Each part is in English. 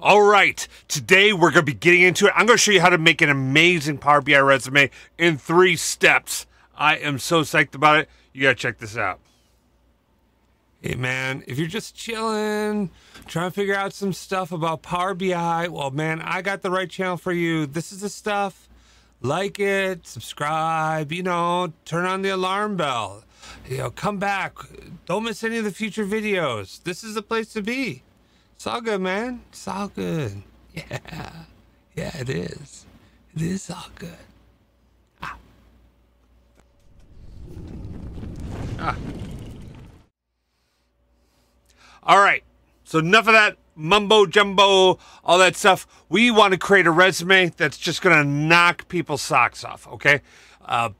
All right, today we're going to be getting into it. I'm going to show you how to make an amazing Power BI resume in three steps. I am so psyched about it. You got to check this out. Hey man, if you're just chilling, trying to figure out some stuff about Power BI, well man, I got the right channel for you. This is the stuff. Like it, subscribe, you know, turn on the alarm bell. You know, come back. Don't miss any of the future videos. This is the place to be. It's all good, man. It's all good. Yeah. Yeah, it is. It is all good. Ah. Ah. All right. So enough of that mumbo jumbo, all that stuff. We want to create a resume that's just going to knock people's socks off. Okay. Uh,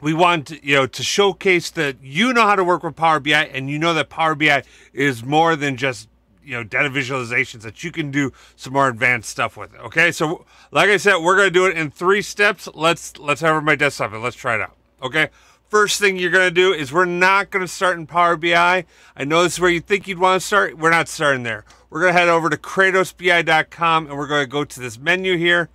we want you know to showcase that you know how to work with Power BI and you know that Power BI is more than just you know data visualizations that you can do some more advanced stuff with it. Okay, so like I said, we're gonna do it in three steps. Let's let's have my desktop and let's try it out. Okay. First thing you're gonna do is we're not gonna start in Power BI. I know this is where you think you'd want to start. We're not starting there. We're gonna head over to kratosbi.com and we're gonna go to this menu here.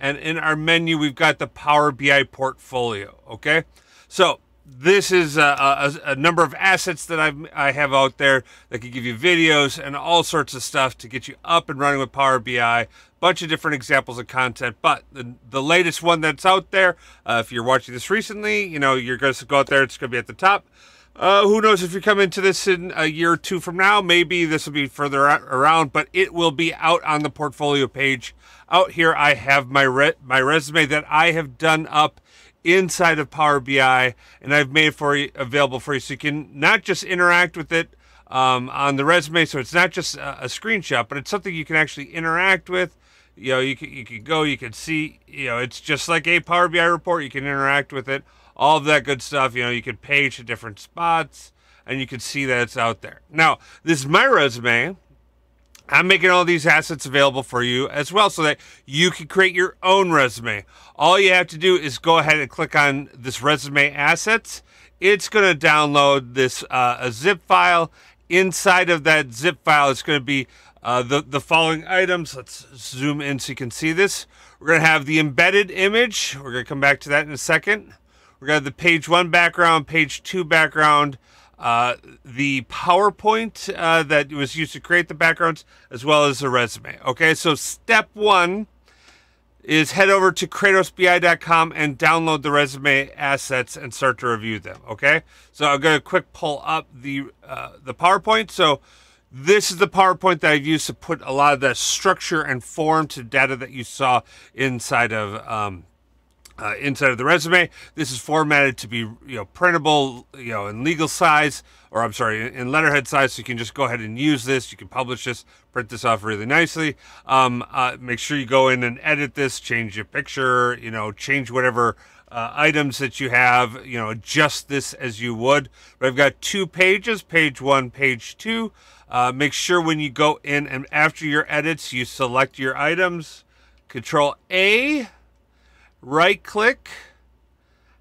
And in our menu, we've got the Power BI portfolio. Okay. So this is a, a, a, number of assets that I've, I have out there that can give you videos and all sorts of stuff to get you up and running with Power BI. Bunch of different examples of content, but the, the latest one that's out there, uh, if you're watching this recently, you know, you're going to go out there, it's going to be at the top. Uh, who knows if you come into this in a year or two from now, maybe this will be further around, but it will be out on the portfolio page. Out here, I have my re my resume that I have done up inside of Power BI, and I've made for you available for you, so you can not just interact with it um, on the resume. So it's not just a, a, screenshot, but it's something you can actually interact with. You know, you can you can go, you can see. You know, it's just like a Power BI report. You can interact with it, all of that good stuff. You know, you can page to different spots, and you can see that it's out there. Now, this is my resume. I'm making all these assets available for you as well so that you can create your own resume. All you have to do is go ahead and click on this resume assets. It's going to download this uh, a zip file. Inside of that zip file, it's going to be uh, the, the following items. Let's zoom in so you can see this. We're going to have the embedded image. We're going to come back to that in a second. We're going to have the page one background, page two background, uh, the PowerPoint uh, that was used to create the backgrounds, as well as the resume. Okay, so step one is head over to kratosbi.com and download the resume assets and start to review them. Okay, so I'm going to quick pull up the uh, the PowerPoint. So this is the PowerPoint that I've used to put a lot of the structure and form to data that you saw inside of um, uh, inside of the resume. This is formatted to be you know printable you know in legal size or I'm sorry in letterhead size so you can just go ahead and use this. You can publish this print this off really nicely. Um, uh, make sure you go in and edit this change your picture you know change whatever uh, items that you have you know adjust this as you would. But I've got two pages page one page two. Uh, make sure when you go in and after your edits you select your items. Control A right click,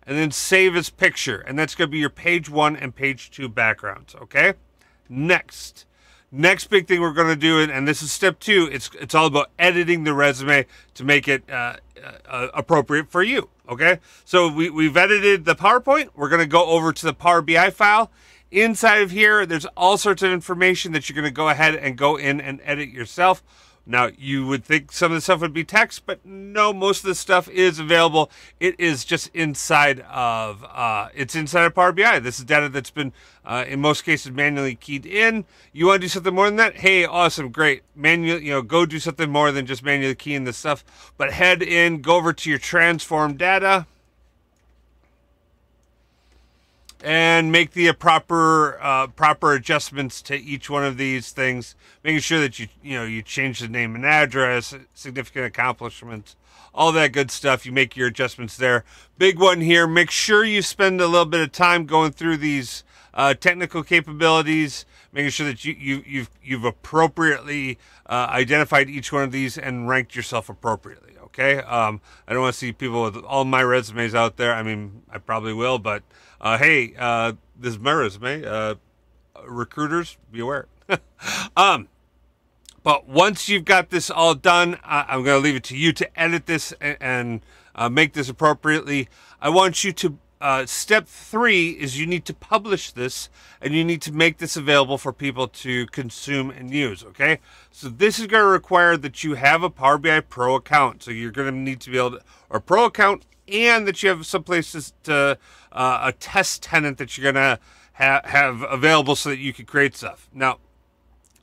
and then save as picture. And that's going to be your page one and page two backgrounds. Okay. Next. Next big thing we're going to do, and this is step two, it's, it's all about editing the resume to make it uh, uh, appropriate for you. Okay. So we, we've edited the PowerPoint. We're going to go over to the Power BI file. Inside of here, there's all sorts of information that you're going to go ahead and go in and edit yourself. Now, you would think some of the stuff would be text, but no, most of the stuff is available. It is just inside of, uh, it's inside of Power BI. This is data that's been, uh, in most cases, manually keyed in. You want to do something more than that? Hey, awesome, great. Manual, you know, go do something more than just manually keying this stuff. But head in, go over to your transform data and make the proper uh, proper adjustments to each one of these things, making sure that you you know you change the name and address, significant accomplishments, all that good stuff. You make your adjustments there. Big one here. Make sure you spend a little bit of time going through these uh, technical capabilities, making sure that you, you you've you've appropriately uh, identified each one of these and ranked yourself appropriately. Okay. Um, I don't want to see people with all my resumes out there. I mean, I probably will, but uh, hey, uh, this is my resume. Uh, recruiters, be aware. um, But once you've got this all done, I- I'm going to leave it to you to edit this and, and uh, make this appropriately. I want you to. Uh, step three is you need to publish this and you need to make this available for people to consume and use. Okay. So this is going to require that you have a Power BI Pro account. So you're going to need to be able to, or Pro account, and that you have some places to, uh, a test tenant that you're to ha- have available so that you can create stuff. Now,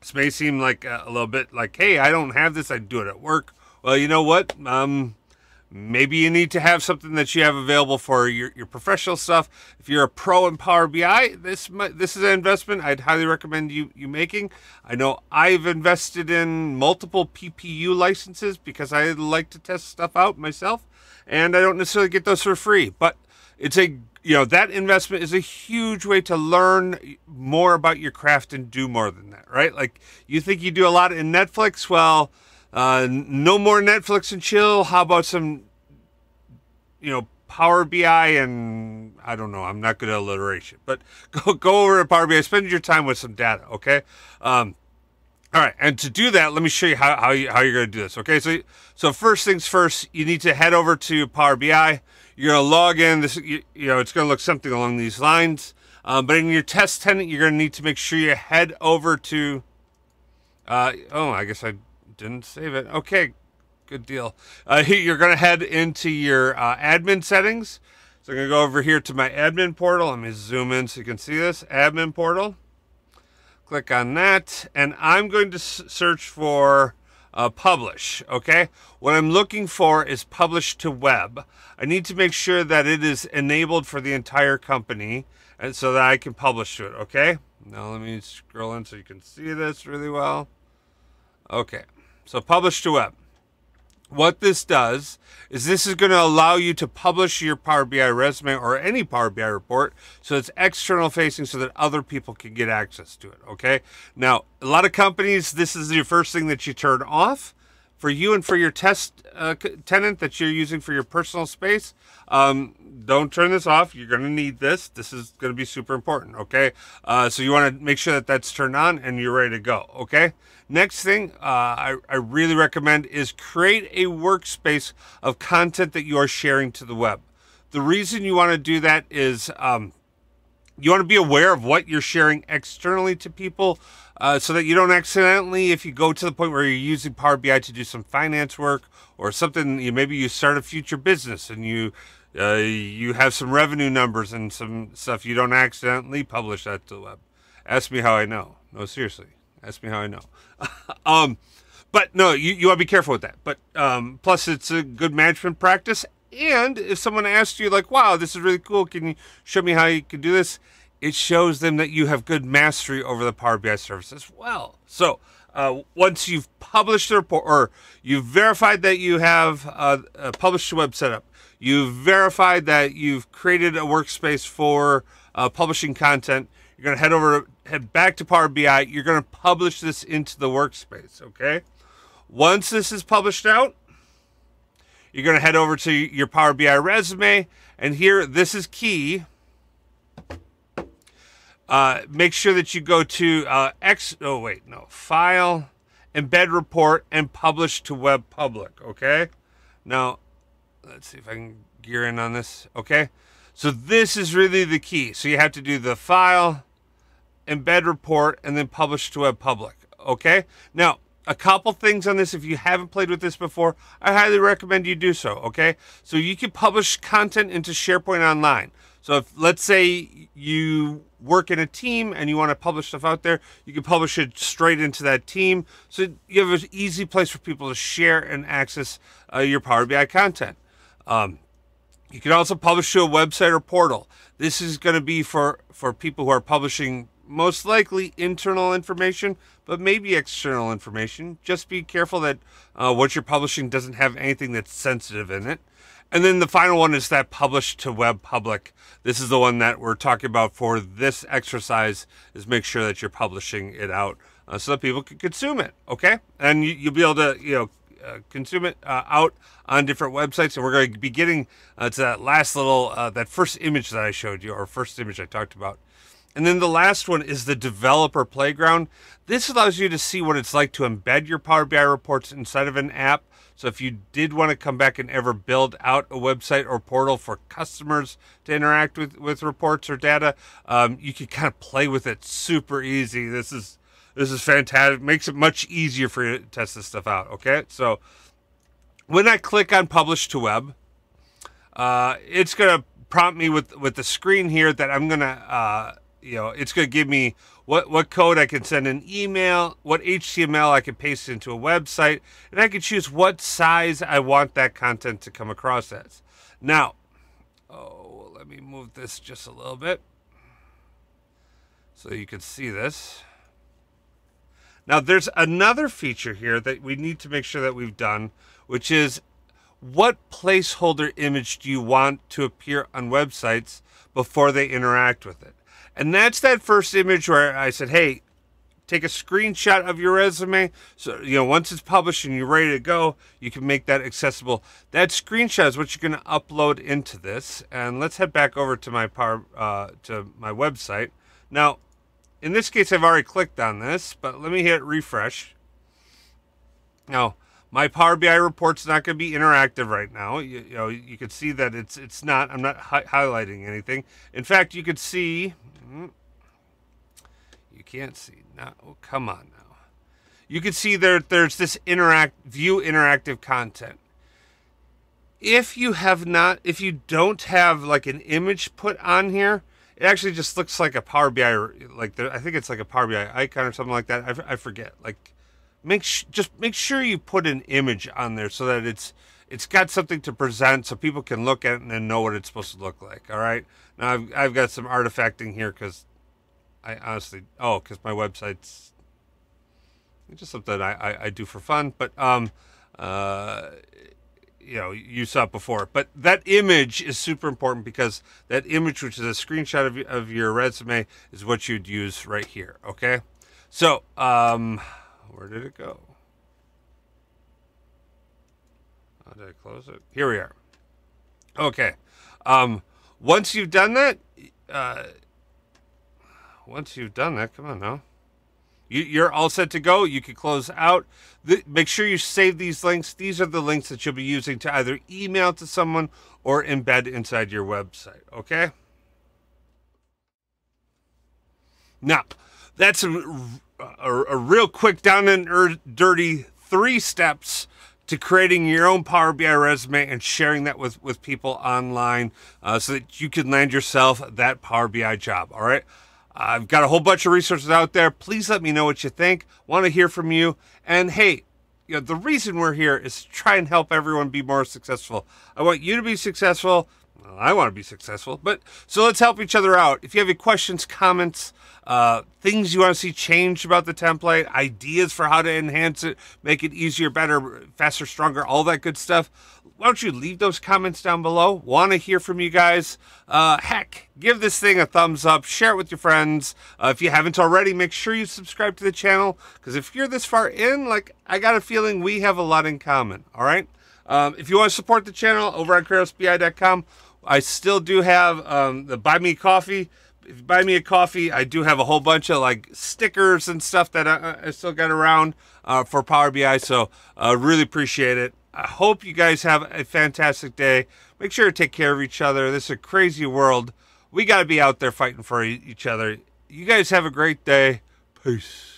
this may seem like a, a little bit like, hey, I don't have this. I do it at work. Well, you know what? Um, maybe you need to have something that you have available for your, your professional stuff. If you're a pro in Power BI, this this is an investment I'd highly recommend you you making. I know I've invested in multiple PPU licenses because I like to test stuff out myself, and I don't necessarily get those for free, but it's a you know that investment is a huge way to learn more about your craft and do more than that right? Like you think you do a lot in netflix? Well uh, no more netflix and chill. How about some you know power bi and i don't know i'm not good at alliteration but go go over to power bi spend your time with some data okay? Um, all right, and to do that, let me show you how, how, you, how you're going to do this. Okay, so so first things first, you need to head over to Power BI. You're going to log in. This you, you know it's going to look something along these lines. Um, but in your test tenant, you're going to need to make sure you head over to. Uh, oh, I guess I didn't save it. Okay, good deal. Uh, you're going to head into your uh, admin settings. So I'm going to go over here to my admin portal. Let me zoom in so you can see this admin portal. Click on that, and I'm going to search for uh, publish. Okay, what I'm looking for is publish to web. I need to make sure that it is enabled for the entire company, and so that I can publish to it. Okay, now let me scroll in so you can see this really well. Okay, so publish to web. What this does is this is going to allow you to publish your Power BI resume or any Power BI report so it's external facing so that other people can get access to it. Okay. Now, a lot of companies, this is the first thing that you turn off for you and for your test uh, tenant that you're using for your personal space. Um, don't turn this off. You're going to need this. This is going to be super important. Okay. Uh, so you want to make sure that that's turned on and you're ready to go. Okay. Next thing uh, I, I really recommend is create a workspace of content that you are sharing to the web. The reason you want to do that is um, you want to be aware of what you're sharing externally to people uh, so that you don't accidentally, if you go to the point where you're using Power BI to do some finance work or something, you maybe you start a future business and you uh, you have some revenue numbers and some stuff, you don't accidentally publish that to the web. Ask me how I know. No, seriously. Ask me how I know. um, but no, you, you want to be careful with that. But um, plus, it's a good management practice. And if someone asks you, like, wow, this is really cool, can you show me how you can do this? It shows them that you have good mastery over the Power BI service as well. So, uh, once you've published the report or you've verified that you have uh, a published web setup, you've verified that you've created a workspace for uh, publishing content, you're going to head over, head back to Power BI. You're going to publish this into the workspace. Okay. Once this is published out, you're going to head over to your Power BI resume. And here, this is key. Uh, make sure that you go to uh, X. Oh, wait, no. File, embed report, and publish to web public. Okay. Now, let's see if I can gear in on this. Okay. So this is really the key. So you have to do the file, embed report, and then publish to web public. Okay. Now, a couple things on this. If you haven't played with this before, I highly recommend you do so. Okay. So you can publish content into SharePoint Online. So if let's say you work in a team and you want to publish stuff out there, you can publish it straight into that team. So you have an easy place for people to share and access uh, your Power BI content. Um, you can also publish to a website or portal. This is going to be for, for people who are publishing most likely internal information, but maybe external information. Just be careful that uh, what you're publishing doesn't have anything that's sensitive in it. And then the final one is that publish to web public. This is the one that we're talking about for this exercise is make sure that you're publishing it out uh, so that people can consume it. Okay. And you, will be able to, you know, uh, consume it uh, out on different websites. And we're going to be getting uh, to that last little, uh, that first image that I showed you or first image I talked about And then the last one is the developer playground. This allows you to see what it's like to embed your Power BI reports inside of an app. So if you did want to come back and ever build out a website or portal for customers to interact with, with reports or data, um, you can kind of play with it super easy. This is this is fantastic. Makes it much easier for you to test this stuff out. Okay, so when I click on Publish to Web, uh, it's gonna prompt me with with the screen here that I'm gonna uh, you know it's gonna give me what what code I can send an email, what HTML I can paste into a website, and I can choose what size I want that content to come across as. Now, oh, let me move this just a little bit so you can see this. Now, there's another feature here that we need to make sure that we've done, which is what placeholder image do you want to appear on websites before they interact with it? And that's that first image where I said, hey, take a screenshot of your resume. So, you know, once it's published and you're ready to go, you can make that accessible. That screenshot is what you're going to upload into this. And let's head back over to my power, uh, to my website. Now, in this case, I've already clicked on this, but let me hit refresh. Now, my Power BI report's not going to be interactive right now. You, you, know, you can see that it's it's not. I'm not hi highlighting anything. In fact, you could see. Hmm, you can't see now. Oh, come on now. You can see there. There's this interact view interactive content. If you have not, if you don't have like an image put on here, it actually just looks like a Power BI, like I think it's like a Power BI icon or something like that. I, I forget. Like, make just make sure you put an image on there so that it's it's got something to present so people can look at it and know what it's supposed to look like. All right. Now I've I've got some artifacting here because I honestly oh because my website's just something I, I, I do for fun, but um uh you know you saw it before but that image is super important because that image which is a screenshot of, of your resume is what you'd use right here okay so um where did it go how did i close it here we are okay um once you've done that uh once you've done that come on now you, you're all set to go. You can close out. The, make sure you save these links. These are the links that you'll be using to either email to someone or embed inside your website. Okay? Now, that's a, a, a real quick down and dirty three steps to creating your own Power BI resume and sharing that with, with people online uh, so that you can land yourself that Power BI job. All right? I've got a whole bunch of resources out there. Please let me know what you think. Want to hear from you. And hey, you know, the reason we're here is to try and help everyone be more successful. I want you to be successful. I want to be successful. But so let's help each other out. If you have any questions, comments, uh, things you want to see changed about the template, ideas for how to enhance it, make it easier, better, faster, stronger, all that good stuff, why don't you leave those comments down below? Want to hear from you guys? Uh, heck, give this thing a thumbs up, share it with your friends. Uh, if you haven't already, make sure you subscribe to the channel because if you're this far in, like I got a feeling we have a lot in common. All right. Um, if you want to support the channel over at KratosBI.com, I still do have um, the Buy Me Coffee. If you buy me a coffee, I do have a whole bunch of like stickers and stuff that I, I still got around uh, for Power BI. So uh, really appreciate it. I hope you guys have a fantastic day. Make sure to take care of each other. This is a crazy world. We got to be out there fighting for each other. You guys have a great day. Peace.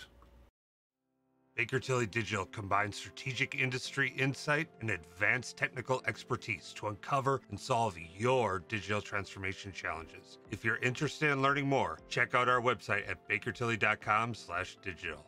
Baker Tilly Digital combines strategic industry insight and advanced technical expertise to uncover and solve your digital transformation challenges. If you're interested in learning more, check out our website at bakertilly.com/digital.